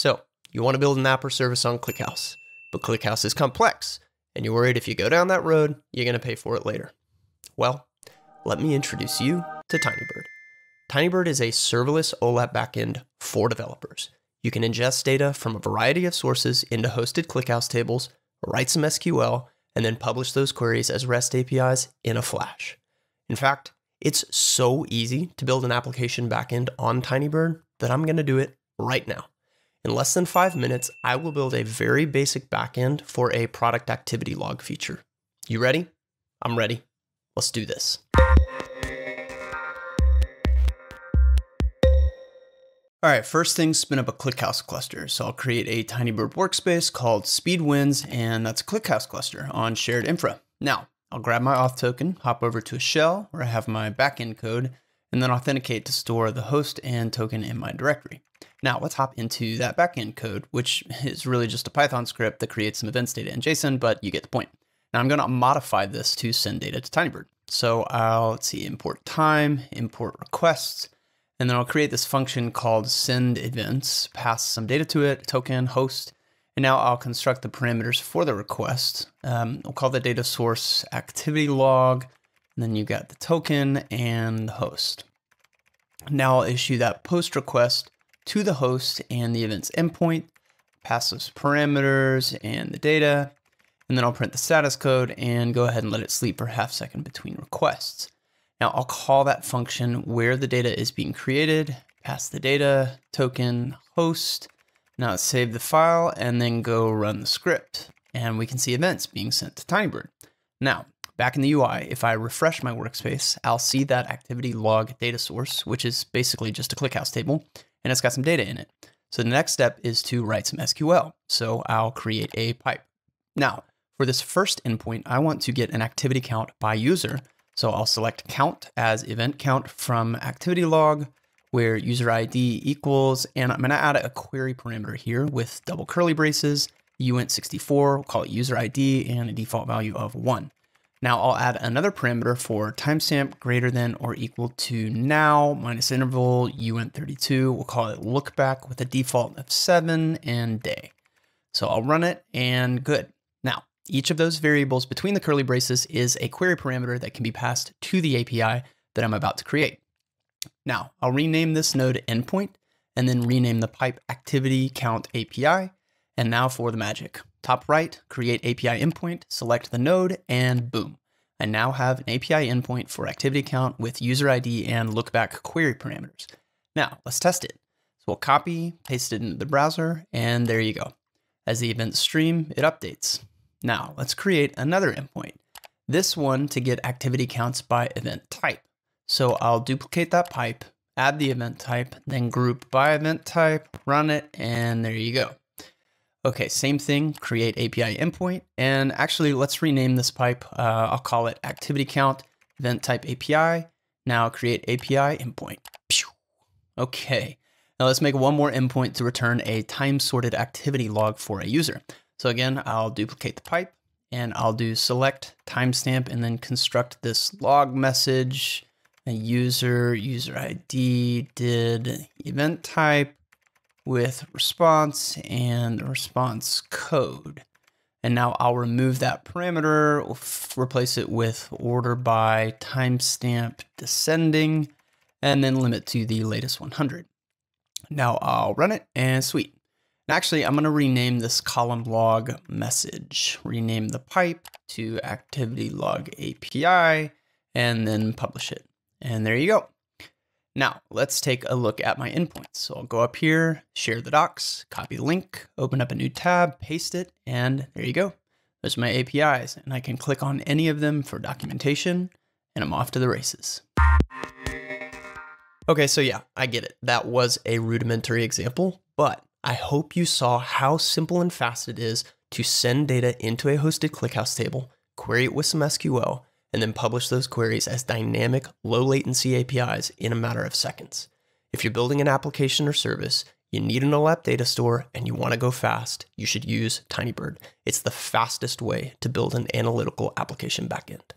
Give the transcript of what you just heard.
So, you want to build an app or service on ClickHouse, but ClickHouse is complex, and you're worried if you go down that road, you're going to pay for it later. Well, let me introduce you to Tinybird. Tinybird is a serverless OLAP backend for developers. You can ingest data from a variety of sources into hosted ClickHouse tables, write some SQL, and then publish those queries as REST APIs in a flash. In fact, it's so easy to build an application backend on Tinybird that I'm going to do it right now. In less than five minutes, I will build a very basic backend for a product activity log feature. You ready? I'm ready. Let's do this. All right, first thing, spin up a ClickHouse cluster. So I'll create a Tinybird workspace called SpeedWinds, and that's a ClickHouse cluster on shared infra. Now, I'll grab my auth token, hop over to a shell where I have my backend code, and then authenticate to store the host and token in my directory. Now let's hop into that backend code, which is really just a Python script that creates some events data in JSON, but you get the point. Now I'm going to modify this to send data to Tinybird. So I'll, let's see, import time, import requests, and then I'll create this function called send events, pass some data to it, token, host, and now I'll construct the parameters for the request. Um, we'll call the data source activity log, then you got the token and the host. Now I'll issue that post request to the host and the events endpoint, pass those parameters and the data, and then I'll print the status code and go ahead and let it sleep for a half second between requests. Now I'll call that function where the data is being created, pass the data, token, host. Now save the file and then go run the script. And we can see events being sent to Tinybird. Now, back in the UI, if I refresh my workspace, I'll see that activity log data source, which is basically just a ClickHouse table and it's got some data in it. So the next step is to write some SQL. So I'll create a pipe. Now, for this first endpoint, I want to get an activity count by user. So I'll select count as event count from activity log where user ID equals, and I'm going to add a query parameter here with double curly braces, uint64, we'll call it user ID and a default value of one. Now I'll add another parameter for timestamp greater than or equal to now minus interval uint32. We'll call it lookback with a default of seven and day. So I'll run it and good. Now, each of those variables between the curly braces is a query parameter that can be passed to the API that I'm about to create. Now, I'll rename this node endpoint and then rename the pipe activity count API. And now for the magic. Top right, create API endpoint, select the node, and boom. I now have an API endpoint for activity count with user ID and lookback query parameters. Now, let's test it. So we'll copy, paste it into the browser, and there you go. As the events stream, it updates. Now, let's create another endpoint. This one to get activity counts by event type. So I'll duplicate that pipe, add the event type, then group by event type, run it, and there you go. Okay, same thing, create API endpoint. And actually, let's rename this pipe. Uh, I'll call it activity count event type API. Now create API endpoint. Okay, now let's make one more endpoint to return a time sorted activity log for a user. So again, I'll duplicate the pipe and I'll do select timestamp and then construct this log message, a user, user ID, did event type, with response and response code. And now I'll remove that parameter, replace it with order by timestamp descending, and then limit to the latest 100. Now I'll run it and sweet. actually, I'm going to rename this column log message, rename the pipe to activity log API, and then publish it. And there you go. Now, let's take a look at my endpoints. So I'll go up here, share the docs, copy the link, open up a new tab, paste it, and there you go. Those are my APIs, and I can click on any of them for documentation, and I'm off to the races. Okay, so yeah, I get it. That was a rudimentary example, but I hope you saw how simple and fast it is to send data into a hosted ClickHouse table, query it with some SQL, and then publish those queries as dynamic, low latency APIs in a matter of seconds. If you're building an application or service, you need an OLAP data store, and you want to go fast, you should use Tinybird. It's the fastest way to build an analytical application backend.